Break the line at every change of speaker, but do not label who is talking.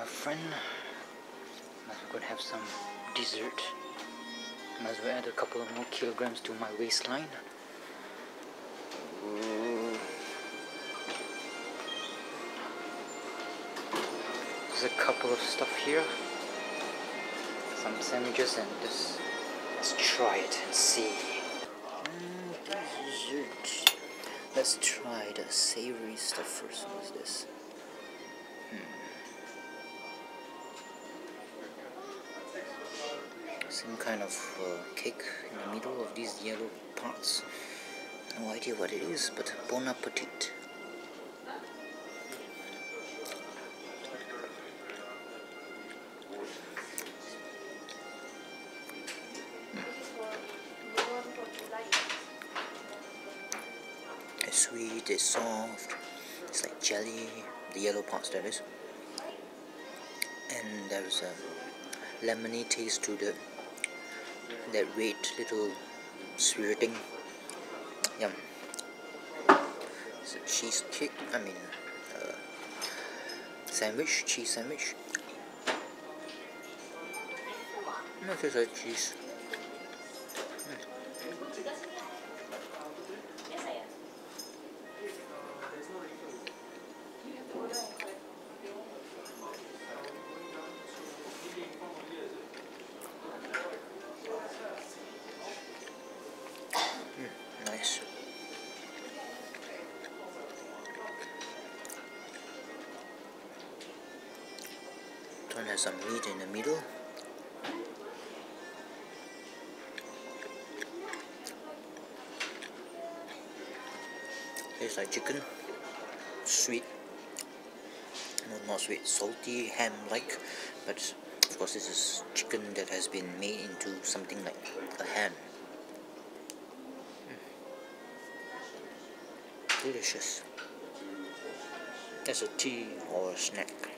my friend. Might as well have some dessert. Might as well add a couple of more kilograms to my waistline. There's a couple of stuff here. Some sandwiches and this. Let's try it and see. Mm, dessert. Let's try the savory stuff first. What's this? Some kind of uh, cake in the middle of these yellow parts. No idea what it is, but bon appetit. It's sweet, it's soft, it's like jelly, the yellow parts that is. And there's a lemony taste to the that red little sweeting yum. A cheesecake I mean uh, sandwich cheese sandwich. Not just like cheese nice. One has some meat in the middle. Tastes like chicken. Sweet. No, not sweet. Salty, ham-like. But of course this is chicken that has been made into something like a ham. Delicious as a tea or a snack.